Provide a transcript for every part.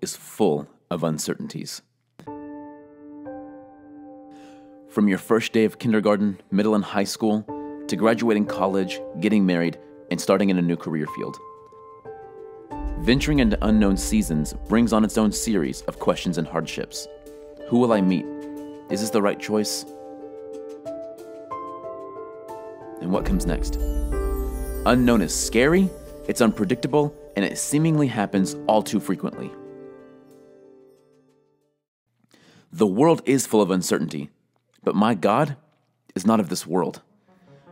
is full of uncertainties. From your first day of kindergarten, middle, and high school, to graduating college, getting married, and starting in a new career field. Venturing into unknown seasons brings on its own series of questions and hardships. Who will I meet? Is this the right choice? And what comes next? Unknown is scary, it's unpredictable, and it seemingly happens all too frequently. The world is full of uncertainty, but my God is not of this world.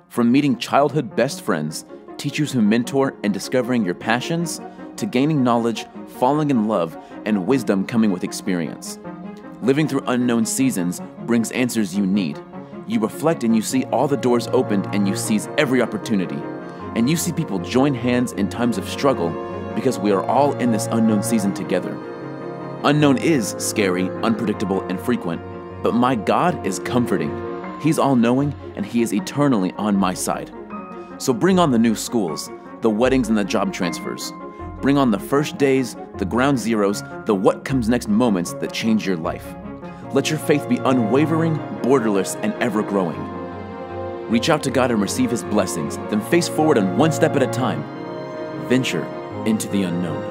From meeting childhood best friends, teachers who mentor, and discovering your passions, to gaining knowledge, falling in love, and wisdom coming with experience. Living through unknown seasons brings answers you need. You reflect and you see all the doors opened and you seize every opportunity. And you see people join hands in times of struggle because we are all in this unknown season together. Unknown is scary, unpredictable, and frequent, but my God is comforting. He's all knowing and He is eternally on my side. So bring on the new schools, the weddings and the job transfers. Bring on the first days, the ground zeros, the what comes next moments that change your life. Let your faith be unwavering, borderless, and ever growing. Reach out to God and receive His blessings, then face forward and one step at a time. Venture into the unknown.